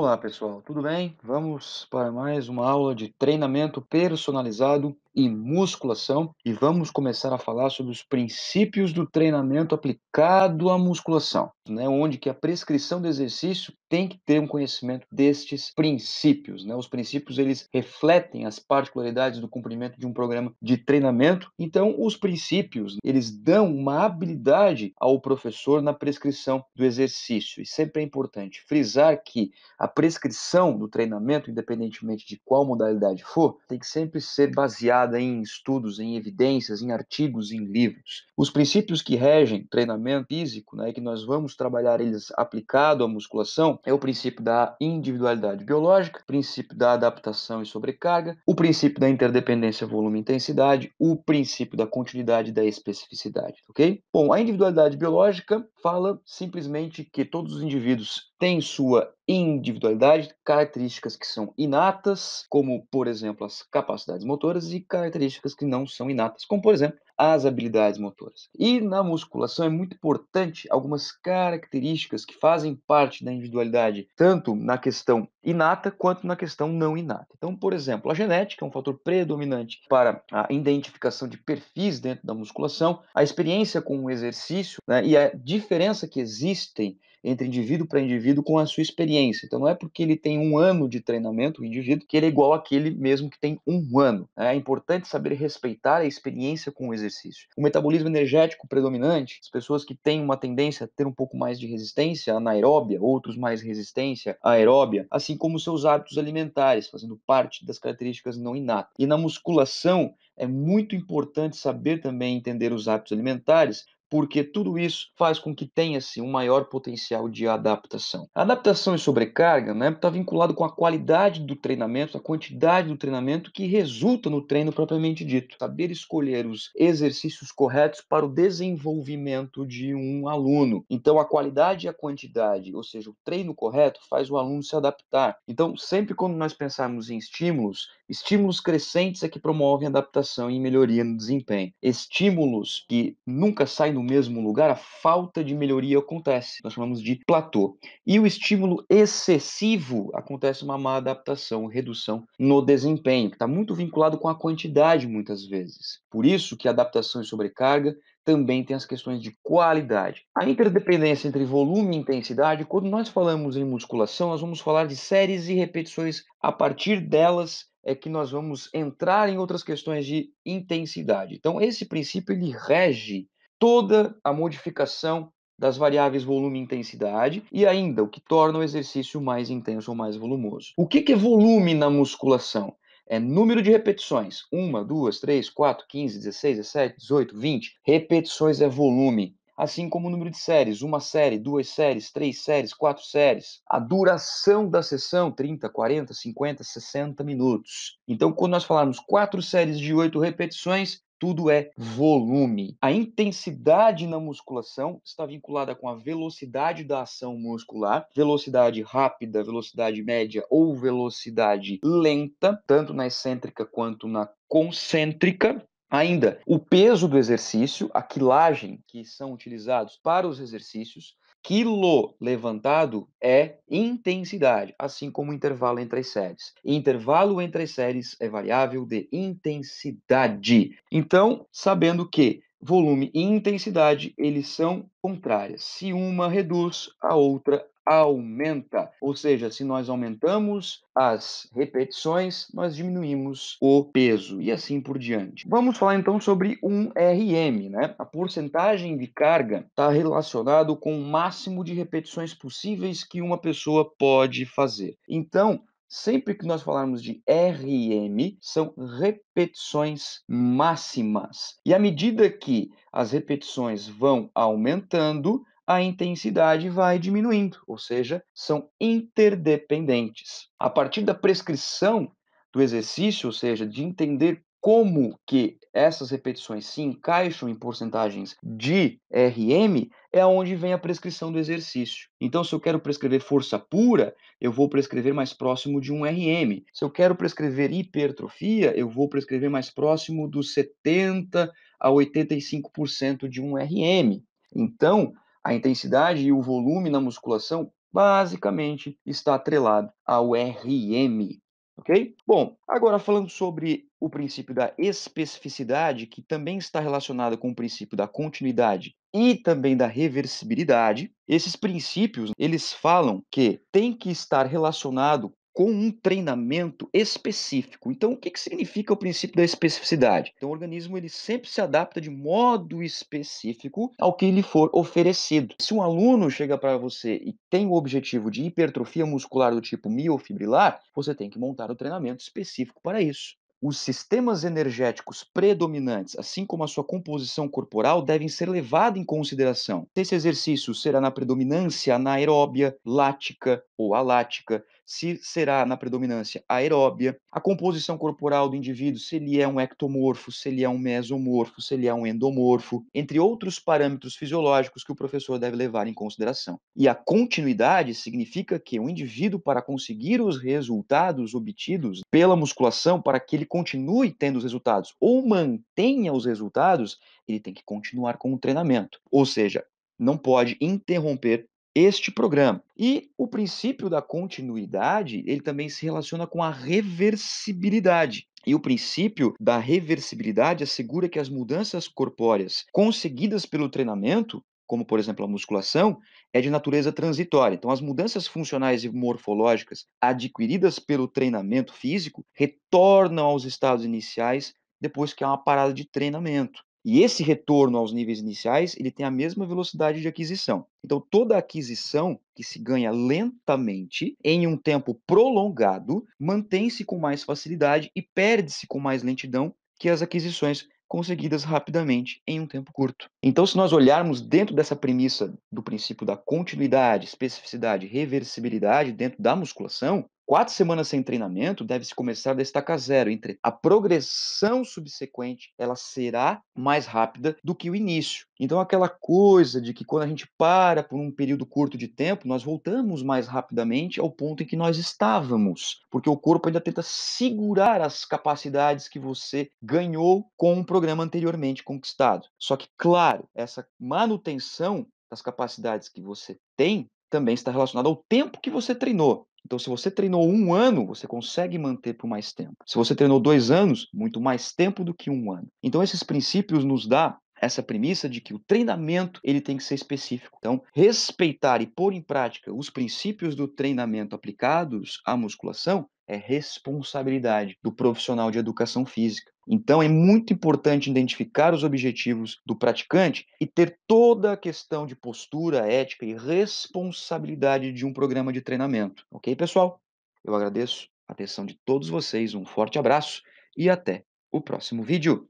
Olá, pessoal, tudo bem? Vamos para mais uma aula de treinamento personalizado e musculação e vamos começar a falar sobre os princípios do treinamento aplicado à musculação, né? Onde que a prescrição do exercício tem que ter um conhecimento destes princípios, né? Os princípios eles refletem as particularidades do cumprimento de um programa de treinamento. Então, os princípios eles dão uma habilidade ao professor na prescrição do exercício. E sempre é importante frisar que a prescrição do treinamento, independentemente de qual modalidade for, tem que sempre ser baseada baseada em estudos, em evidências, em artigos, em livros. Os princípios que regem treinamento físico, né, que nós vamos trabalhar eles aplicado à musculação, é o princípio da individualidade biológica, o princípio da adaptação e sobrecarga, o princípio da interdependência volume-intensidade, o princípio da continuidade e da especificidade, ok? Bom, a individualidade biológica fala simplesmente que todos os indivíduos têm sua individualidade, características que são inatas, como, por exemplo, as capacidades motoras, e características que não são inatas, como, por exemplo, as habilidades motoras. E na musculação é muito importante algumas características que fazem parte da individualidade, tanto na questão inata quanto na questão não inata. Então, por exemplo, a genética é um fator predominante para a identificação de perfis dentro da musculação, a experiência com o exercício né, e a diferença que existem entre indivíduo para indivíduo com a sua experiência. Então, não é porque ele tem um ano de treinamento, o indivíduo, que ele é igual àquele mesmo que tem um ano. Né? É importante saber respeitar a experiência com o exercício. O metabolismo energético predominante, as pessoas que têm uma tendência a ter um pouco mais de resistência anaeróbia, outros mais resistência aeróbia, assim como seus hábitos alimentares, fazendo parte das características não inatas. E na musculação, é muito importante saber também entender os hábitos alimentares, porque tudo isso faz com que tenha-se um maior potencial de adaptação. Adaptação e sobrecarga está né, tá vinculado com a qualidade do treinamento, a quantidade do treinamento que resulta no treino propriamente dito. Saber escolher os exercícios corretos para o desenvolvimento de um aluno. Então, a qualidade e a quantidade, ou seja, o treino correto, faz o aluno se adaptar. Então, sempre quando nós pensarmos em estímulos, estímulos crescentes é que promovem adaptação e melhoria no desempenho. Estímulos que nunca saem no mesmo lugar, a falta de melhoria acontece. Nós chamamos de platô. E o estímulo excessivo acontece uma má adaptação, redução no desempenho, que está muito vinculado com a quantidade muitas vezes. Por isso que adaptação e sobrecarga também tem as questões de qualidade. A interdependência entre volume e intensidade, quando nós falamos em musculação, nós vamos falar de séries e repetições. A partir delas é que nós vamos entrar em outras questões de intensidade. Então, esse princípio ele rege toda a modificação das variáveis volume e intensidade e ainda o que torna o exercício mais intenso ou mais volumoso. O que é volume na musculação? É número de repetições. 1, 2, 3, 4, 15, 16, 17, 18, 20. Repetições é volume. Assim como o número de séries, uma série, duas séries, três séries, quatro séries. A duração da sessão, 30, 40, 50, 60 minutos. Então, quando nós falarmos quatro séries de oito repetições, tudo é volume. A intensidade na musculação está vinculada com a velocidade da ação muscular, velocidade rápida, velocidade média ou velocidade lenta, tanto na excêntrica quanto na concêntrica. Ainda, o peso do exercício, a quilagem que são utilizados para os exercícios, quilo levantado é intensidade, assim como o intervalo entre as séries. Intervalo entre as séries é variável de intensidade. Então, sabendo que volume e intensidade, eles são contrárias. Se uma reduz, a outra aumenta. Ou seja, se nós aumentamos as repetições, nós diminuímos o peso e assim por diante. Vamos falar então sobre um RM, né? A porcentagem de carga está relacionado com o máximo de repetições possíveis que uma pessoa pode fazer. Então, Sempre que nós falarmos de RM, são repetições máximas. E à medida que as repetições vão aumentando, a intensidade vai diminuindo, ou seja, são interdependentes. A partir da prescrição do exercício, ou seja, de entender como que essas repetições se encaixam em porcentagens de RM, é onde vem a prescrição do exercício. Então, se eu quero prescrever força pura, eu vou prescrever mais próximo de um RM. Se eu quero prescrever hipertrofia, eu vou prescrever mais próximo dos 70 a 85% de um RM. Então, a intensidade e o volume na musculação basicamente está atrelado ao RM, ok? Bom, agora falando sobre o princípio da especificidade, que também está relacionado com o princípio da continuidade e também da reversibilidade, esses princípios, eles falam que tem que estar relacionado com um treinamento específico. Então, o que, que significa o princípio da especificidade? Então, o organismo ele sempre se adapta de modo específico ao que lhe for oferecido. Se um aluno chega para você e tem o objetivo de hipertrofia muscular do tipo miofibrilar, você tem que montar o um treinamento específico para isso. Os sistemas energéticos predominantes, assim como a sua composição corporal, devem ser levados em consideração. Esse exercício será na predominância anaeróbia, lática ou alática, se será na predominância aeróbia, a composição corporal do indivíduo, se ele é um ectomorfo, se ele é um mesomorfo, se ele é um endomorfo, entre outros parâmetros fisiológicos que o professor deve levar em consideração. E a continuidade significa que o indivíduo, para conseguir os resultados obtidos pela musculação, para que ele continue tendo os resultados ou mantenha os resultados, ele tem que continuar com o treinamento. Ou seja, não pode interromper este programa. E o princípio da continuidade, ele também se relaciona com a reversibilidade. E o princípio da reversibilidade assegura que as mudanças corpóreas conseguidas pelo treinamento, como por exemplo a musculação, é de natureza transitória. Então, as mudanças funcionais e morfológicas adquiridas pelo treinamento físico retornam aos estados iniciais depois que há uma parada de treinamento. E esse retorno aos níveis iniciais, ele tem a mesma velocidade de aquisição. Então, toda aquisição que se ganha lentamente em um tempo prolongado mantém-se com mais facilidade e perde-se com mais lentidão que as aquisições conseguidas rapidamente em um tempo curto. Então, se nós olharmos dentro dessa premissa do princípio da continuidade, especificidade, reversibilidade dentro da musculação, Quatro semanas sem treinamento deve-se começar da estaca zero. Entre a progressão subsequente, ela será mais rápida do que o início. Então, aquela coisa de que quando a gente para por um período curto de tempo, nós voltamos mais rapidamente ao ponto em que nós estávamos, porque o corpo ainda tenta segurar as capacidades que você ganhou com um programa anteriormente conquistado. Só que, claro, essa manutenção das capacidades que você tem também está relacionada ao tempo que você treinou. Então, se você treinou um ano, você consegue manter por mais tempo. Se você treinou dois anos, muito mais tempo do que um ano. Então, esses princípios nos dá essa premissa de que o treinamento ele tem que ser específico. Então, respeitar e pôr em prática os princípios do treinamento aplicados à musculação é responsabilidade do profissional de educação física. Então, é muito importante identificar os objetivos do praticante e ter toda a questão de postura, ética e responsabilidade de um programa de treinamento. Ok, pessoal? Eu agradeço a atenção de todos vocês, um forte abraço e até o próximo vídeo.